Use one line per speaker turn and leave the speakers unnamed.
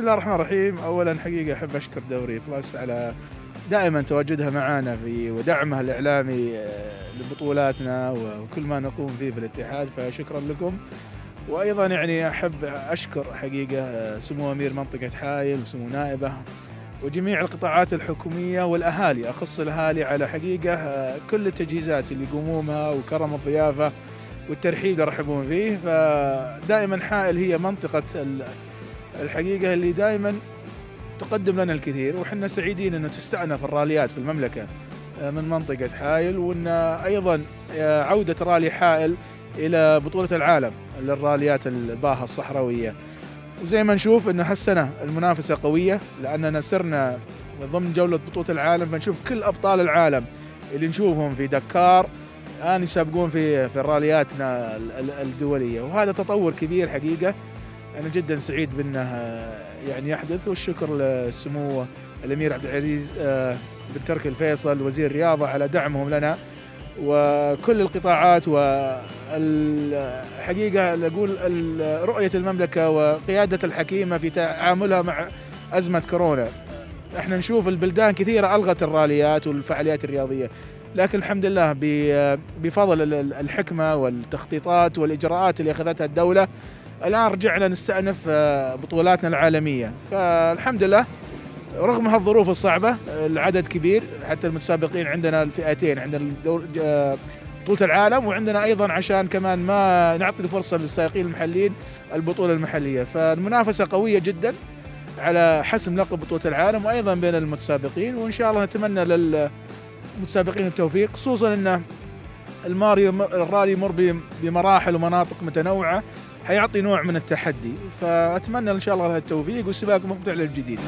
الله الرحمن الرحيم. اولا حقيقة أحب أشكر دوري بلس على دائما تواجدها معنا في ودعمها الإعلامي آه، لبطولاتنا وكل ما نقوم فيه في الاتحاد فشكرا لكم. وأيضا يعني أحب أشكر حقيقة آه، سمو أمير منطقة حايل وسمو نائبة وجميع القطاعات الحكومية والأهالي أخص الأهالي على حقيقة آه، كل التجهيزات اللي يقومون بها وكرم الضيافة والترحيب يرحبون فيه. فدائما حائل هي منطقة ال- الحقيقة اللي دائما تقدم لنا الكثير وحنا سعيدين إنه تستأنف الراليات في المملكة آه، من منطقة حائل وإن أيضا آه، عودة رالي حائل إلى بطولة العالم للراليات الباهة الصحراوية. وزي ما نشوف إنه هالسنة المنافسة قوية لأننا سرنا ضمن جولة بطولة العالم فنشوف كل أبطال العالم اللي نشوفهم في دكار الان يسابقون في في رالياتنا ال- ال- الدولية. وهذا تطور كبير حقيقة أنا جدا سعيد بأنه آه، يعني يحدث والشكر لسمو الأمير عبد العزيز آه، بن تركي الفيصل وزير الرياضة على دعمهم لنا وكل القطاعات والحقيقة أقول رؤية المملكة وقيادة الحكيمة في تعاملها مع أزمة كورونا. إحنا نشوف البلدان كثيرة ألغت الراليات والفعاليات الرياضية لكن الحمد لله بفضل ال- ال- الحكمة والتخطيطات والإجراءات اللي أخذتها الدولة الآن رجعنا نستأنف آه، بطولاتنا العالمية. فالحمد لله رغم هالظروف الصعبة العدد كبير حتى المتسابقين عندنا الفئتين عندنا آه، بطولة العالم وعندنا أيضا عشان كمان ما نعطي الفرصة للسائقين المحليين البطولة المحلية. فالمنافسة قوية جدا على حسم لقب بطولة العالم وأيضا بين المتسابقين وإن شاء الله نتمنى للمتسابقين التوفيق خصوصا إن الماريو الرالي يمر بمراحل ومناطق متنوعة حيعطي نوع من التحدي فأتمنى إن شاء الله التوفيق وسباق ممتع للجديد.